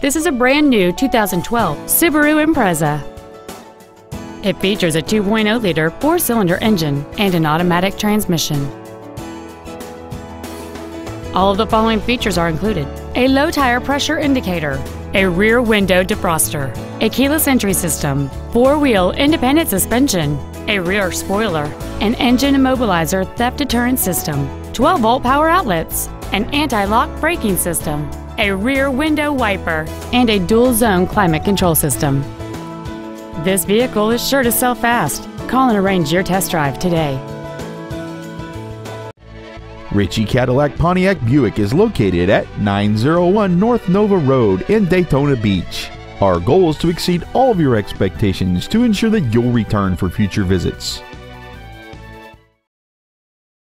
This is a brand new 2012 Subaru Impreza. It features a 2.0-liter four-cylinder engine and an automatic transmission. All of the following features are included. A low tire pressure indicator, a rear window defroster, a keyless entry system, four-wheel independent suspension, a rear spoiler, an engine immobilizer theft deterrent system, 12-volt power outlets, an anti-lock braking system, a rear window wiper, and a dual zone climate control system. This vehicle is sure to sell fast. Call and arrange your test drive today. Ritchey Cadillac Pontiac Buick is located at 901 North Nova Road in Daytona Beach. Our goal is to exceed all of your expectations to ensure that you'll return for future visits.